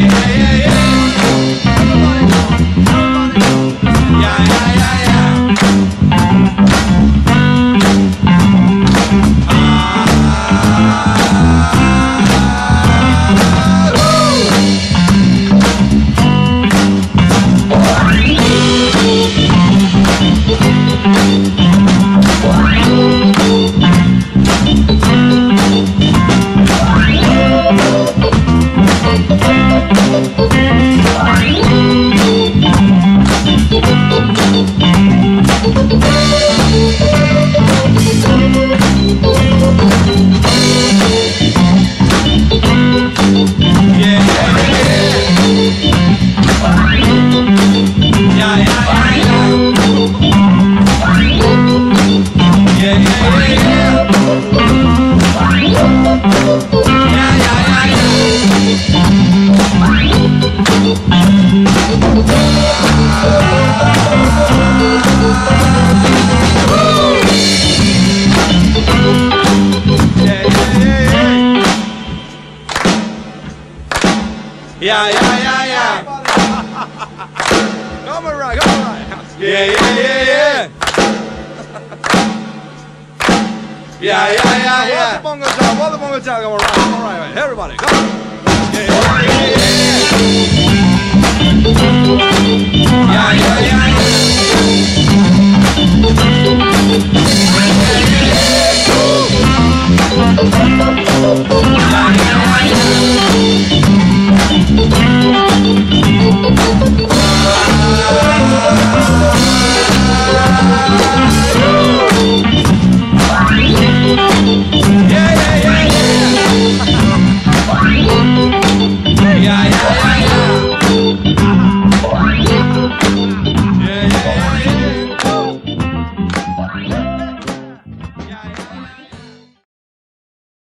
yeah. Yeah, yeah, yeah, yeah. Come on, right, come on, right. Yeah, yeah, yeah, yeah. Yeah, yeah, yeah, What the bongo job? What the bongo job? Come on, right, come on, right. Everybody, come on. Yeah, yeah, yeah, yeah. Yeah, yeah, yeah, yeah, yeah.